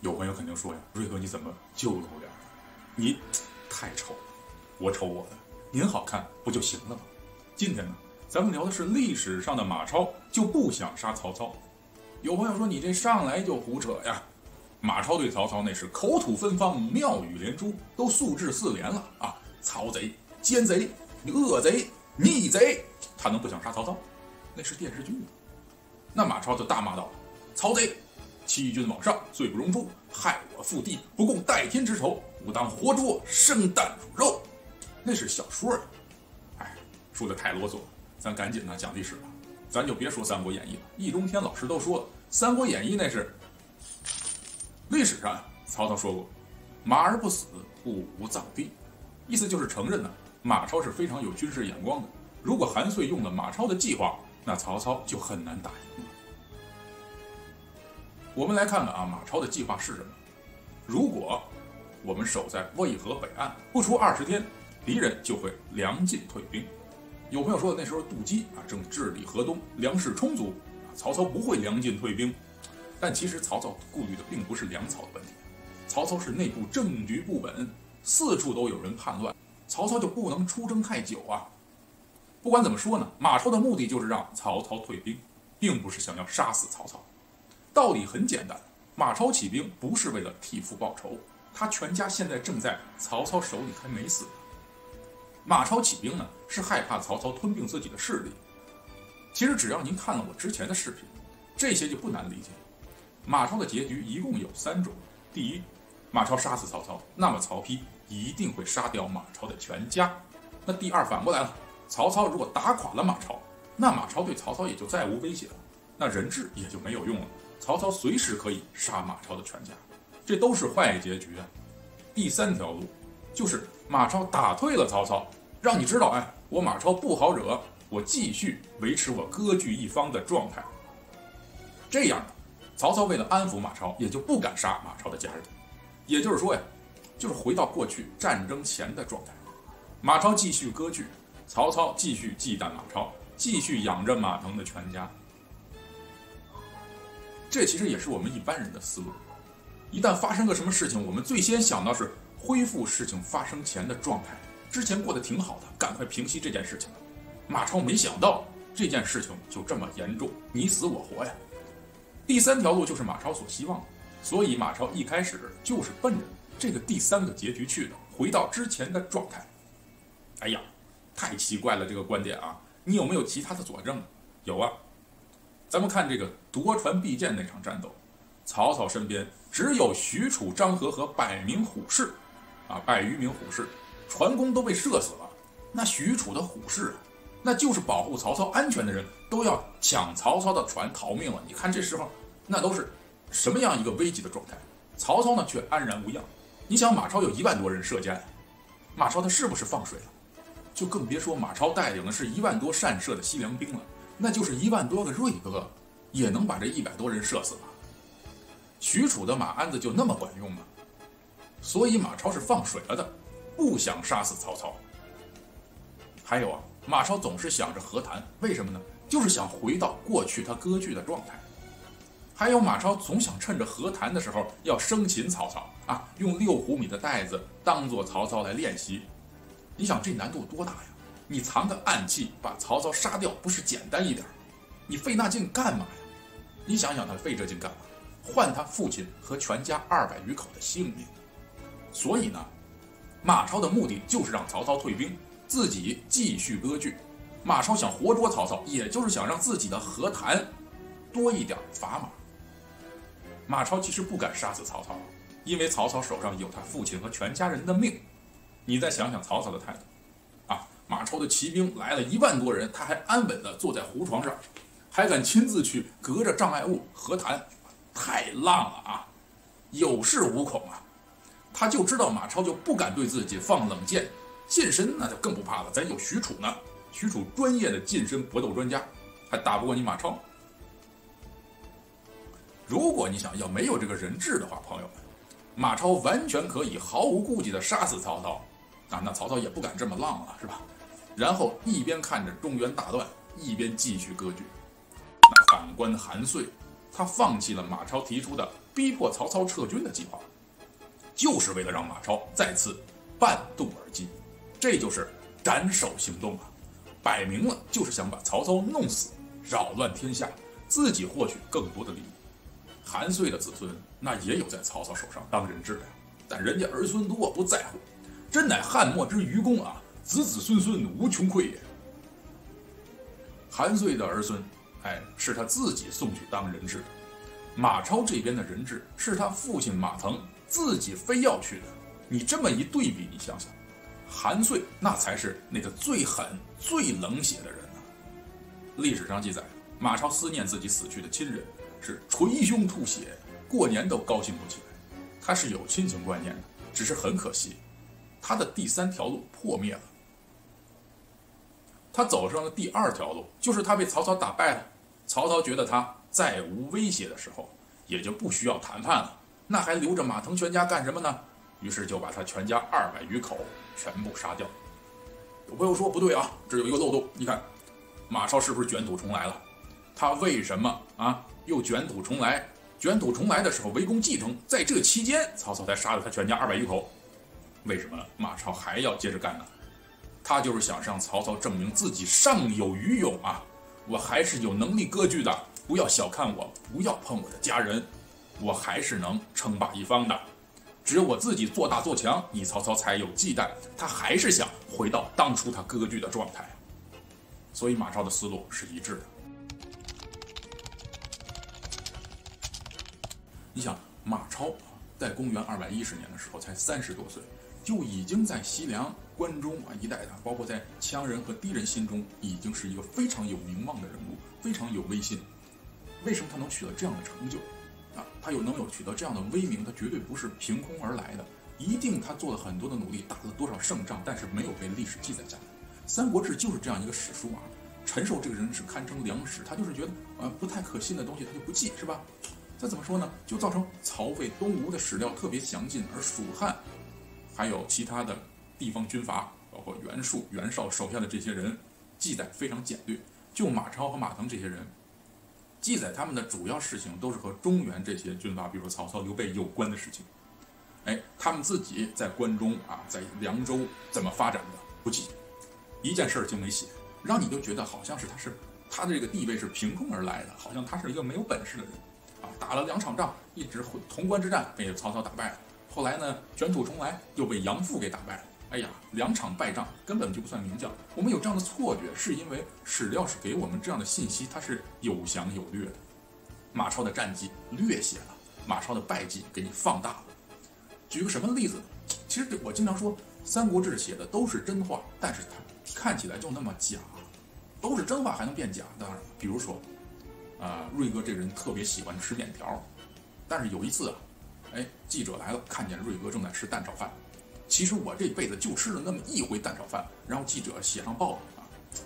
有朋友肯定说呀，瑞哥你怎么就露脸？你太丑了，我瞅我的，您好看不就行了吗？今天呢，咱们聊的是历史上的马超就不想杀曹操。有朋友说你这上来就胡扯呀，马超对曹操那是口吐芬芳，妙语连珠，都素质四连了啊！曹贼、奸贼、恶贼、逆贼，他能不想杀曹操？那是电视剧。那马超就大骂道：“曹贼！”欺君罔上，罪不容诛，害我父弟，不共戴天之仇，吾当活捉，生啖乳肉。那是小说啊！哎，说的太啰嗦了，咱赶紧呢讲历史吧。咱就别说《三国演义》了，易中天老师都说了，《三国演义》那是历史上曹操说过：“马而不死，故无葬地。”意思就是承认呢，马超是非常有军事眼光的。如果韩遂用了马超的计划，那曹操就很难打赢了。我们来看看啊，马超的计划是什么？如果我们守在渭河北岸，不出二十天，敌人就会粮尽退兵。有朋友说那时候杜基啊正治理河东，粮食充足啊，曹操不会粮尽退兵。但其实曹操顾虑的并不是粮草的问题，曹操是内部政局不稳，四处都有人叛乱，曹操就不能出征太久啊。不管怎么说呢，马超的目的就是让曹操退兵，并不是想要杀死曹操。道理很简单，马超起兵不是为了替父报仇，他全家现在正在曹操手里还没死。马超起兵呢，是害怕曹操吞并自己的势力。其实只要您看了我之前的视频，这些就不难理解。马超的结局一共有三种：第一，马超杀死曹操，那么曹丕一定会杀掉马超的全家；那第二，反过来了，曹操如果打垮了马超，那马超对曹操也就再无威胁了，那人质也就没有用了。曹操随时可以杀马超的全家，这都是坏结局啊。第三条路就是马超打退了曹操，让你知道，哎，我马超不好惹，我继续维持我割据一方的状态。这样，曹操为了安抚马超，也就不敢杀马超的家人。也就是说呀，就是回到过去战争前的状态，马超继续割据，曹操继续忌惮马超，继续养着马腾的全家。这其实也是我们一般人的思路。一旦发生个什么事情，我们最先想到是恢复事情发生前的状态。之前过得挺好的，赶快平息这件事情。马超没想到这件事情就这么严重，你死我活呀。第三条路就是马超所希望的，所以马超一开始就是奔着这个第三个结局去的，回到之前的状态。哎呀，太奇怪了这个观点啊！你有没有其他的佐证？有啊。咱们看这个夺船避箭那场战斗，曹操身边只有许褚、张合和百名虎士，啊，百余名虎士，船工都被射死了。那许褚的虎士，那就是保护曹操安全的人，都要抢曹操的船逃命了。你看这时候，那都是什么样一个危急的状态？曹操呢却安然无恙。你想，马超有一万多人射箭，马超他是不是放水了？就更别说马超带领的是一万多善射的西凉兵了。那就是一万多个锐哥，也能把这一百多人射死吧？许褚的马鞍子就那么管用吗？所以马超是放水了的，不想杀死曹操。还有啊，马超总是想着和谈，为什么呢？就是想回到过去他割据的状态。还有马超总想趁着和谈的时候要生擒曹操啊，用六虎米的袋子当做曹操来练习。你想这难度多大呀？你藏个暗器把曹操杀掉，不是简单一点？你费那劲干嘛呀？你想想他费这劲干嘛？换他父亲和全家二百余口的性命。所以呢，马超的目的就是让曹操退兵，自己继续割据。马超想活捉曹操，也就是想让自己的和谈多一点砝码。马超其实不敢杀死曹操，因为曹操手上有他父亲和全家人的命。你再想想曹操的态度。马超的骑兵来了一万多人，他还安稳地坐在胡床上，还敢亲自去隔着障碍物和谈，太浪了啊！有恃无恐啊！他就知道马超就不敢对自己放冷箭，近身那就更不怕了。咱有许褚呢，许褚专业的近身搏斗专家，还打不过你马超。如果你想要没有这个人质的话，朋友们，马超完全可以毫无顾忌地杀死曹操啊！那曹操也不敢这么浪了，是吧？然后一边看着中原大乱，一边继续割据。那反观韩遂，他放弃了马超提出的逼迫曹操撤军的计划，就是为了让马超再次半渡而击。这就是斩首行动啊，摆明了就是想把曹操弄死，扰乱天下，自己获取更多的利益。韩遂的子孙那也有在曹操手上当人质的，但人家儿孙多不在乎，真乃汉末之愚公啊，子子孙孙无穷匮也。韩遂的儿孙，哎，是他自己送去当人质的；马超这边的人质是他父亲马腾自己非要去的。你这么一对比，你想想，韩遂那才是那个最狠、最冷血的人呢。历史上记载，马超思念自己死去的亲人，是捶胸吐血，过年都高兴不起来。他是有亲情观念的，只是很可惜，他的第三条路破灭了。他走上了第二条路，就是他被曹操打败了。曹操觉得他再无威胁的时候，也就不需要谈判了。那还留着马腾全家干什么呢？于是就把他全家二百余口全部杀掉。有朋友说不对啊，这有一个漏洞。你看，马超是不是卷土重来了？他为什么啊又卷土重来？卷土重来的时候围攻冀城，在这期间曹操才杀了他全家二百余口。为什么马超还要接着干呢？他就是想让曹操证明自己尚有余勇啊！我还是有能力割据的，不要小看我，不要碰我的家人，我还是能称霸一方的。只有我自己做大做强，你曹操才有忌惮。他还是想回到当初他割据的状态。所以马超的思路是一致的。你想，马超在公元二百一十年的时候才三十多岁，就已经在西凉。关中啊一带的，包括在羌人和氐人心中，已经是一个非常有名望的人物，非常有威信。为什么他能取得这样的成就？啊，他有能有取得这样的威名，他绝对不是凭空而来的，一定他做了很多的努力，打了多少胜仗，但是没有被历史记载下来。《三国志》就是这样一个史书啊。陈寿这个人是堪称良史，他就是觉得呃不太可信的东西他就不记，是吧？这怎么说呢？就造成曹魏、东吴的史料特别详尽，而蜀汉还有其他的。地方军阀，包括袁术、袁绍手下的这些人，记载非常简略。就马超和马腾这些人，记载他们的主要事情都是和中原这些军阀，比如说曹操、刘备有关的事情。哎，他们自己在关中啊，在凉州怎么发展的不记，一件事儿就没写，让你就觉得好像是他是他的这个地位是凭空而来的，好像他是一个没有本事的人啊。打了两场仗，一直潼关之战被曹操打败了，后来呢卷土重来又被杨阜给打败了。哎呀，两场败仗根本就不算名将。我们有这样的错觉，是因为史料是给我们这样的信息，它是有详有略的。马超的战绩略写了，马超的败绩给你放大了。举个什么例子呢？其实我经常说，《三国志》写的都是真话，但是它看起来就那么假，都是真话还能变假？当然，比如说，啊，瑞哥这人特别喜欢吃面条，但是有一次啊，哎，记者来了，看见瑞哥正在吃蛋炒饭。其实我这辈子就吃了那么一回蛋炒饭，然后记者写上报了啊，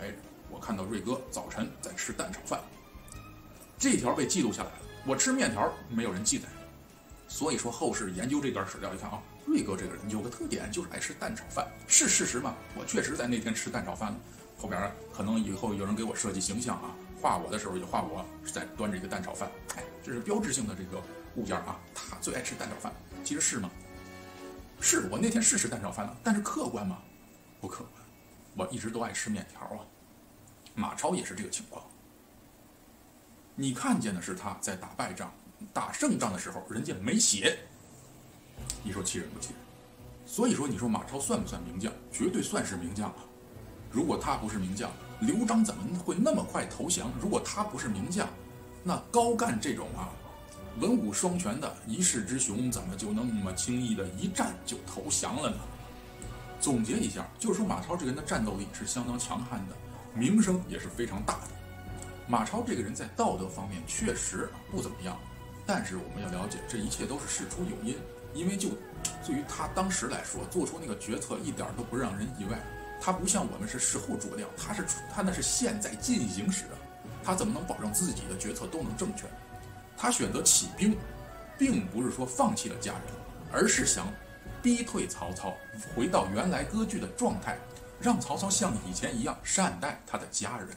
哎，我看到瑞哥早晨在吃蛋炒饭，这条被记录下来了。我吃面条没有人记载，所以说后世研究这段史料一看啊，瑞哥这个人有个特点就是爱吃蛋炒饭，是事实吗？我确实在那天吃蛋炒饭了。后边可能以后有人给我设计形象啊，画我的时候也画我是在端着一个蛋炒饭，哎，这是标志性的这个物件啊，他最爱吃蛋炒饭，其实是吗？是我那天是吃蛋炒饭了，但是客观吗？不客观。我一直都爱吃面条啊。马超也是这个情况。你看见的是他在打败仗、打胜仗的时候，人家没写。你说气人不气人？所以说，你说马超算不算名将？绝对算是名将啊。如果他不是名将，刘璋怎么会那么快投降？如果他不是名将，那高干这种啊。文武双全的一世之雄，怎么就那么轻易的一战就投降了呢？总结一下，就是说马超这个人的战斗力是相当强悍的，名声也是非常大的。马超这个人在道德方面确实不怎么样，但是我们要了解，这一切都是事出有因。因为就对于他当时来说，做出那个决策一点都不让人意外。他不像我们是事后诸葛亮，他是他那是现在进行时啊，他怎么能保证自己的决策都能正确？他选择起兵，并不是说放弃了家人，而是想逼退曹操，回到原来割据的状态，让曹操像以前一样善待他的家人。